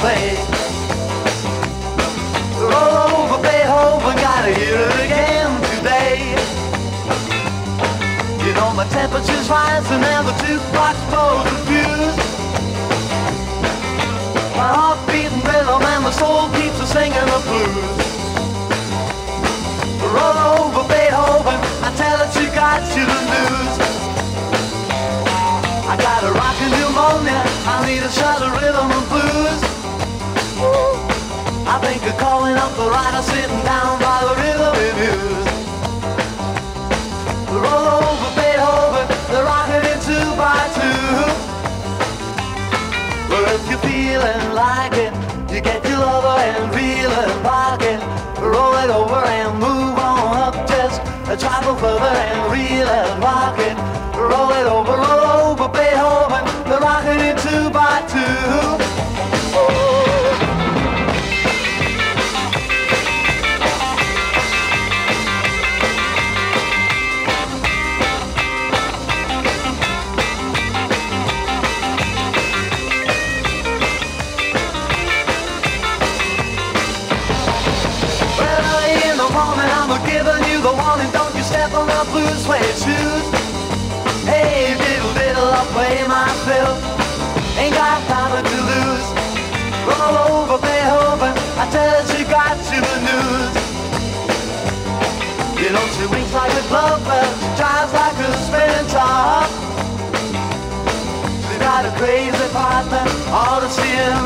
play. Roll over Beethoven, gotta hear it again today. You know my temperature's rising and the jukebox blows the fuse. My heart beating rhythm and my soul keeps a singing the blues. Roll over Beethoven, I tell it you got you the news. I got a rockin' pneumonia, I need a shot the rider sitting down by the river reviews. Roll over Beethoven, they're rocking it two by two. Well, if you're feeling like it, you get your lover and reel it like it. Roll it over and move on up just a trifle further and reel it like it. Play myself. Ain't got time to lose. Roll over Beethoven, I tell she got you the news. You know she winks like a glove, she drives like a spinning top. She got a crazy partner, all the steering